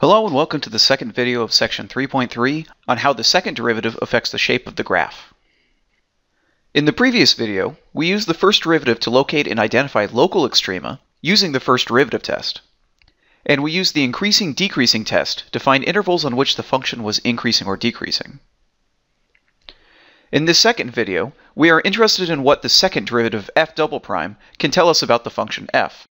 Hello and welcome to the second video of section 3.3 on how the second derivative affects the shape of the graph. In the previous video, we used the first derivative to locate and identify local extrema using the first derivative test. And we used the increasing-decreasing test to find intervals on which the function was increasing or decreasing. In this second video, we are interested in what the second derivative f double prime can tell us about the function f.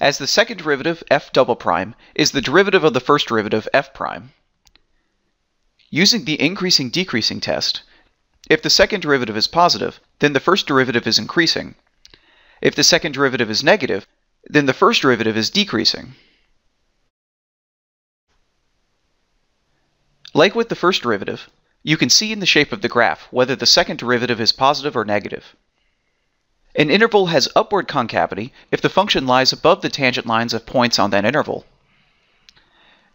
as the second derivative f double prime is the derivative of the first derivative f prime. Using the increasing decreasing test, if the second derivative is positive, then the first derivative is increasing. If the second derivative is negative, then the first derivative is decreasing. Like with the first derivative, you can see in the shape of the graph whether the second derivative is positive or negative. An interval has upward concavity if the function lies above the tangent lines of points on that interval.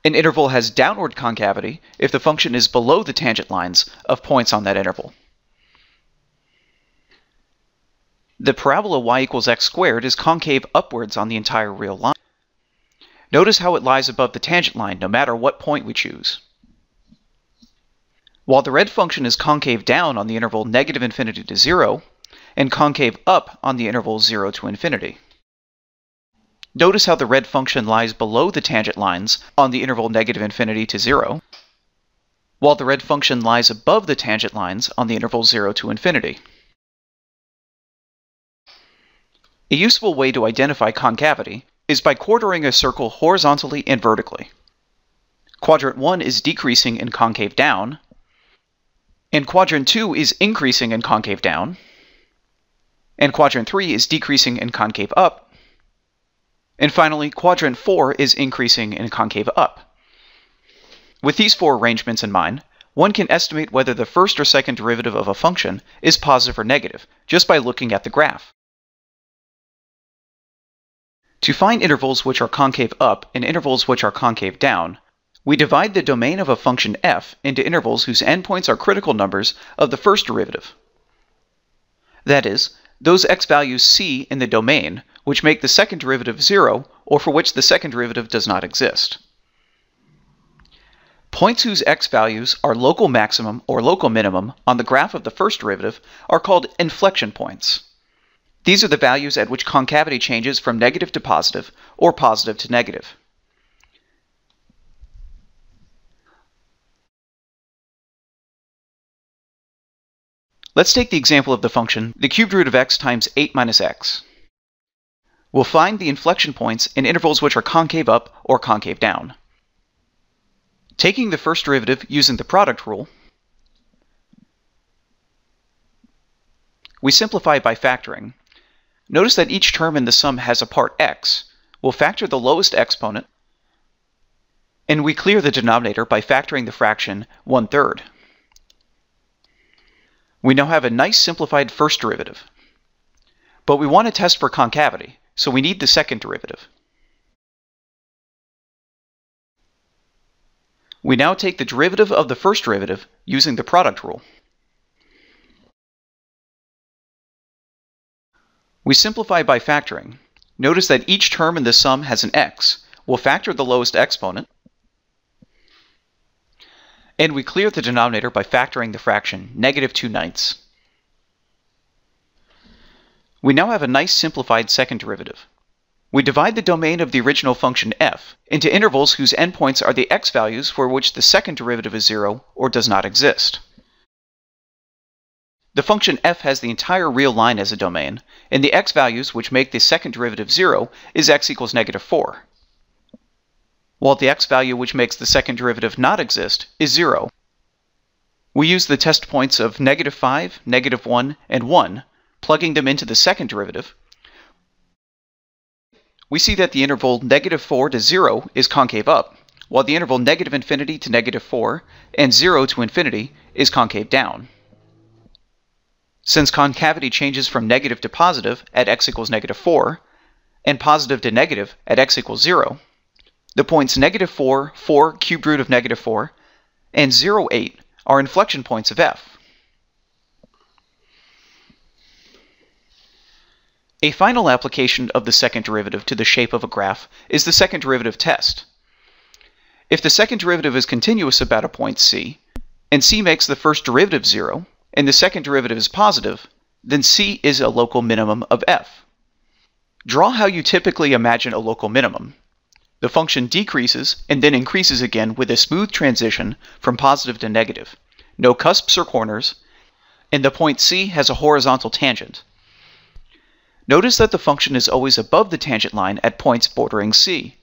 An interval has downward concavity if the function is below the tangent lines of points on that interval. The parabola y equals x squared is concave upwards on the entire real line. Notice how it lies above the tangent line no matter what point we choose. While the red function is concave down on the interval negative infinity to 0, and concave up on the interval 0 to infinity. Notice how the red function lies below the tangent lines on the interval negative infinity to 0, while the red function lies above the tangent lines on the interval 0 to infinity. A useful way to identify concavity is by quartering a circle horizontally and vertically. Quadrant 1 is decreasing in concave down, and quadrant 2 is increasing in concave down, and quadrant 3 is decreasing in concave up. And finally, quadrant 4 is increasing in concave up. With these four arrangements in mind, one can estimate whether the first or second derivative of a function is positive or negative just by looking at the graph. To find intervals which are concave up and intervals which are concave down, we divide the domain of a function f into intervals whose endpoints are critical numbers of the first derivative. That is, those x values c in the domain which make the second derivative 0 or for which the second derivative does not exist. Points whose x values are local maximum or local minimum on the graph of the first derivative are called inflection points. These are the values at which concavity changes from negative to positive or positive to negative. Let's take the example of the function the cubed root of x times 8 minus x. We'll find the inflection points in intervals which are concave up or concave down. Taking the first derivative using the product rule, we simplify by factoring. Notice that each term in the sum has a part x. We'll factor the lowest exponent, and we clear the denominator by factoring the fraction 1 third. We now have a nice simplified first derivative. But we want to test for concavity, so we need the second derivative. We now take the derivative of the first derivative using the product rule. We simplify by factoring. Notice that each term in the sum has an x. We'll factor the lowest exponent, and we clear the denominator by factoring the fraction negative 2 ninths. We now have a nice simplified second derivative. We divide the domain of the original function f into intervals whose endpoints are the x values for which the second derivative is 0 or does not exist. The function f has the entire real line as a domain, and the x values which make the second derivative 0 is x equals negative 4 while the x value which makes the second derivative not exist is 0. We use the test points of negative 5, negative 1, and 1, plugging them into the second derivative. We see that the interval negative 4 to 0 is concave up, while the interval negative infinity to negative 4 and 0 to infinity is concave down. Since concavity changes from negative to positive at x equals negative 4, and positive to negative at x equals 0, the points negative 4, 4 cubed root of negative 4, and 0, 8 are inflection points of f. A final application of the second derivative to the shape of a graph is the second derivative test. If the second derivative is continuous about a point c, and c makes the first derivative zero, and the second derivative is positive, then c is a local minimum of f. Draw how you typically imagine a local minimum. The function decreases and then increases again with a smooth transition from positive to negative, no cusps or corners, and the point c has a horizontal tangent. Notice that the function is always above the tangent line at points bordering c.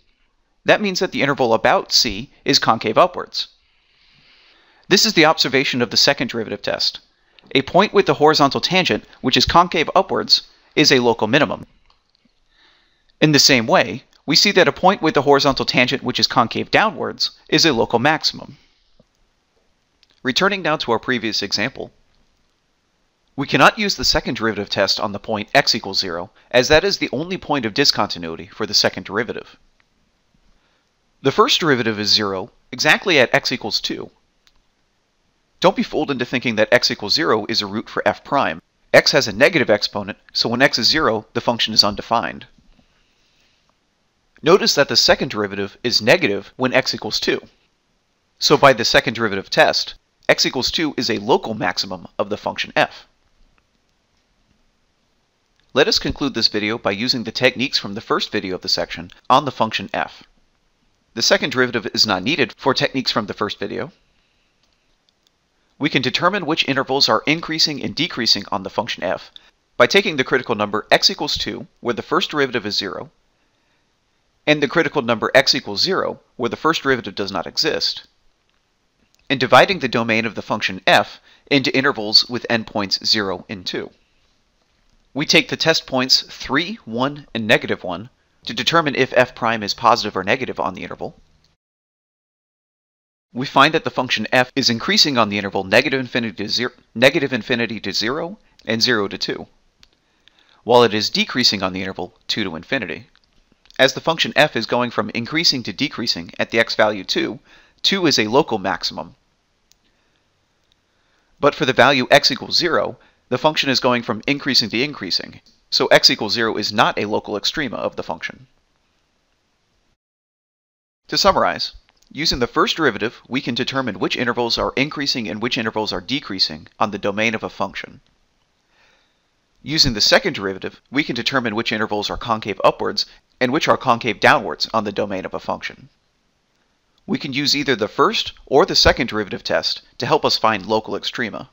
That means that the interval about c is concave upwards. This is the observation of the second derivative test. A point with the horizontal tangent, which is concave upwards, is a local minimum. In the same way, we see that a point with a horizontal tangent which is concave downwards is a local maximum. Returning now to our previous example, we cannot use the second derivative test on the point x equals 0, as that is the only point of discontinuity for the second derivative. The first derivative is 0 exactly at x equals 2, don't be fooled into thinking that x equals 0 is a root for f prime. x has a negative exponent, so when x is 0, the function is undefined. Notice that the second derivative is negative when x equals 2. So by the second derivative test, x equals 2 is a local maximum of the function f. Let us conclude this video by using the techniques from the first video of the section on the function f. The second derivative is not needed for techniques from the first video, we can determine which intervals are increasing and decreasing on the function f by taking the critical number x equals 2, where the first derivative is 0, and the critical number x equals 0, where the first derivative does not exist, and dividing the domain of the function f into intervals with endpoints 0 and 2. We take the test points 3, 1, and negative 1 to determine if f prime is positive or negative on the interval, we find that the function f is increasing on the interval negative infinity to zero, negative infinity to 0 and 0 to 2, while it is decreasing on the interval 2 to infinity. As the function f is going from increasing to decreasing at the x value 2, 2 is a local maximum. But for the value x equals 0, the function is going from increasing to increasing, so x equals 0 is not a local extrema of the function. To summarize, Using the first derivative, we can determine which intervals are increasing and which intervals are decreasing on the domain of a function. Using the second derivative, we can determine which intervals are concave upwards and which are concave downwards on the domain of a function. We can use either the first or the second derivative test to help us find local extrema.